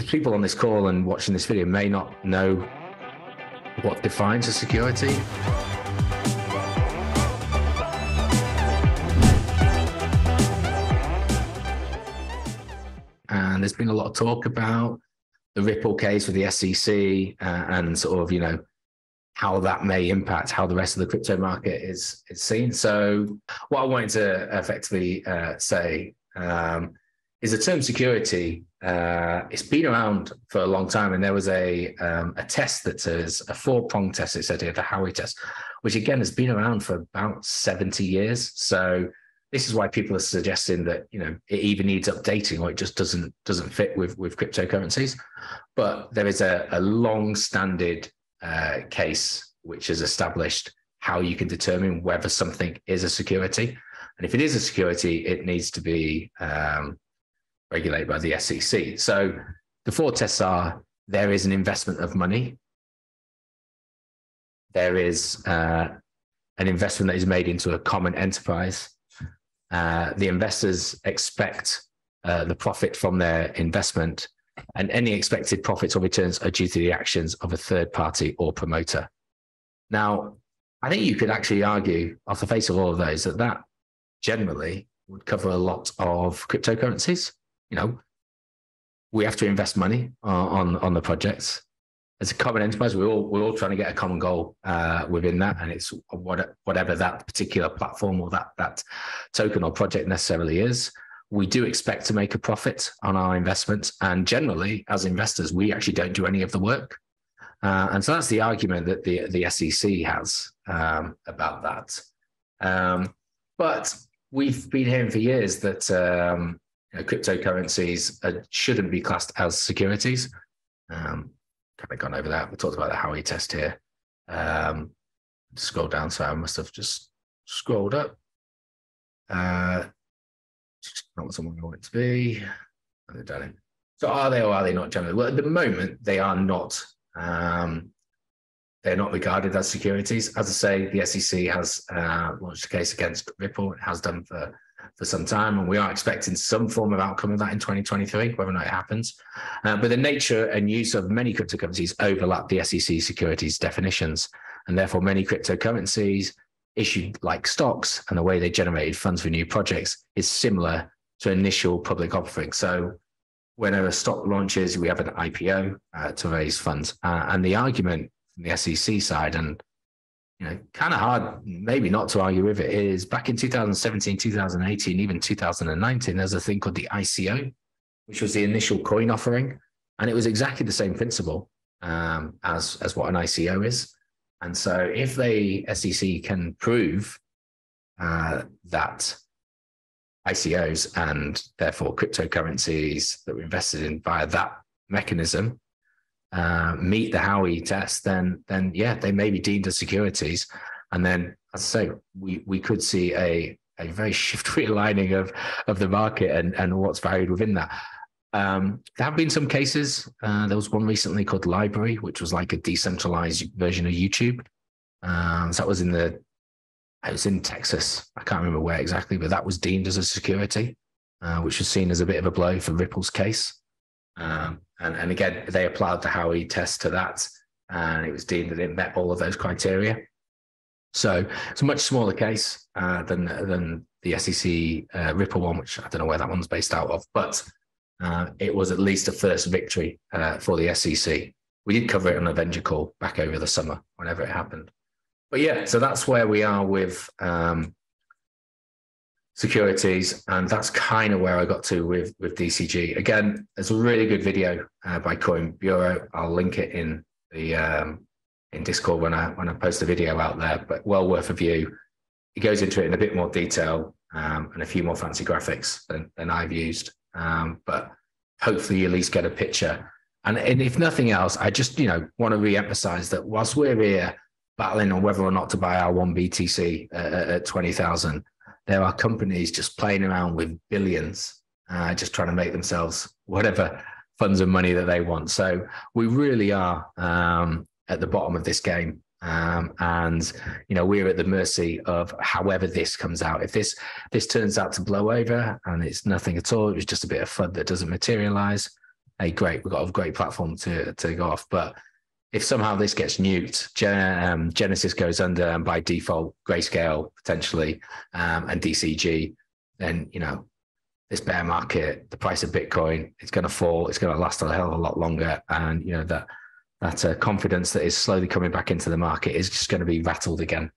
the people on this call and watching this video may not know what defines a security. And there's been a lot of talk about the Ripple case with the SEC uh, and sort of, you know, how that may impact how the rest of the crypto market is is seen. So, what I wanted to effectively uh, say um, is the term security. Uh, it's been around for a long time, and there was a um, a test that says a four prong test. It said here the Howey test, which again has been around for about seventy years. So this is why people are suggesting that you know it either needs updating or it just doesn't doesn't fit with with cryptocurrencies. But there is a, a long-standing uh, case which has established how you can determine whether something is a security, and if it is a security, it needs to be um, regulated by the SEC. So the four tests are: there is an investment of money, there is uh, an investment that is made into a common enterprise uh, the investors expect uh, the profit from their investment, and any expected profits or returns are due to the actions of a third party or promoter. Now, I think you could actually argue, off the face of all of those, that that generally would cover a lot of cryptocurrencies. You know, we have to invest money on, on, on the projects as a common enterprise, we're all we're all trying to get a common goal uh, within that, and it's what, whatever that particular platform or that that token or project necessarily is. We do expect to make a profit on our investment, and generally, as investors, we actually don't do any of the work. Uh, and so that's the argument that the the SEC has um, about that. Um, but we've been hearing for years that um, know, cryptocurrencies shouldn't be classed as securities. Um, kind of gone over that. We talked about the Howey test here. Um, scroll down, so I must have just scrolled up. Uh, not what someone want it to be. They've done it. So are they or are they not generally? Well, at the moment, they are not. Um, they're not regarded as securities. As I say, the SEC has uh, launched a case against Ripple. It has done for for some time, and we are expecting some form of outcome of that in 2023, whether or not it happens. Uh, but the nature and use of many cryptocurrencies overlap the SEC securities definitions, and therefore many cryptocurrencies issued like stocks and the way they generated funds for new projects is similar to initial public offering. So whenever a stock launches, we have an IPO uh, to raise funds, uh, and the argument from the SEC side and you know, kind of hard, maybe not to argue with it, is back in 2017, 2018, even 2019, there's a thing called the ICO, which was the initial coin offering. And it was exactly the same principle um, as, as what an ICO is. And so if the SEC can prove uh, that ICOs and therefore cryptocurrencies that were invested in via that mechanism uh, meet the Howey test, then then yeah, they may be deemed as securities. And then, as I say, we we could see a a very shift realigning of of the market and and what's valued within that. Um, there have been some cases. Uh, there was one recently called LBRY, which was like a decentralized version of YouTube. Um, so that was in the, it was in Texas. I can't remember where exactly, but that was deemed as a security, uh, which was seen as a bit of a blow for Ripple's case. Um, and, and again, they applied the Howey test to that, and it was deemed that it met all of those criteria. So it's a much smaller case uh, than than the SEC uh, Ripple one, which I don't know where that one's based out of, but uh, it was at least a first victory uh, for the SEC. We did cover it on Avenger Call back over the summer, whenever it happened. But yeah, so that's where we are with um, securities, and that's kind of where I got to with with DCG. Again, there's a really good video uh, by Coin Bureau. I'll link it in the um, in Discord when I when I post the video out there. But well worth a view. It goes into it in a bit more detail um, and a few more fancy graphics than, than I've used. Um, but hopefully, you at least get a picture. And, and if nothing else, I just you know want to re-emphasize that whilst we're here battling on whether or not to buy our one BTC uh, at twenty thousand there are companies just playing around with billions, uh, just trying to make themselves whatever funds and money that they want. So we really are um, at the bottom of this game. Um, and you know we're at the mercy of however this comes out. If this this turns out to blow over and it's nothing at all, it was just a bit of fun that doesn't materialize, hey, great, we've got a great platform to to go off. But if somehow this gets nuked, Gen- um, Genesis goes under, and by default, Grayscale potentially, um, and DCG, then you know this bear market, the price of Bitcoin, it's going to fall. It's going to last a hell of a lot longer, and you know that that uh, confidence that is slowly coming back into the market is just going to be rattled again.